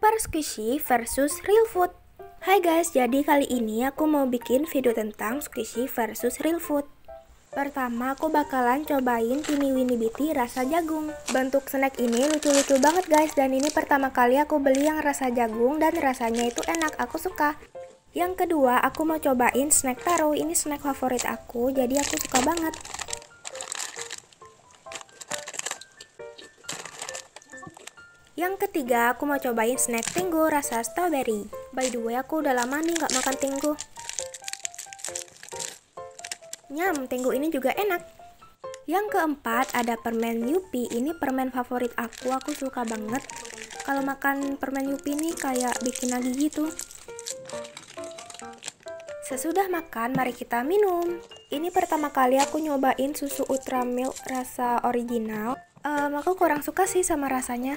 Super Squishy versus Real Food. Hai guys, jadi kali ini aku mau bikin video tentang Squishy versus Real Food. Pertama aku bakalan cobain Tini Winnie Bitty rasa jagung. Bentuk snack ini lucu-lucu banget guys Dan ini pertama kali aku beli yang rasa jagung dan rasanya itu enak, aku suka. Yang kedua aku mau cobain snack taro Ini snack favorit aku, jadi aku suka banget Yang ketiga, aku mau cobain snack Tinggu rasa strawberry. By the way, aku udah lama nih nggak makan Tinggu. Nyam, Tinggu ini juga enak. Yang keempat, ada permen Yupi. Ini permen favorit aku, aku suka banget. Kalau makan permen Yupi ini kayak bikin lagi gitu. Sesudah makan, mari kita minum. Ini pertama kali aku nyobain susu Ultra Milk rasa original. Um, aku kurang suka sih sama rasanya.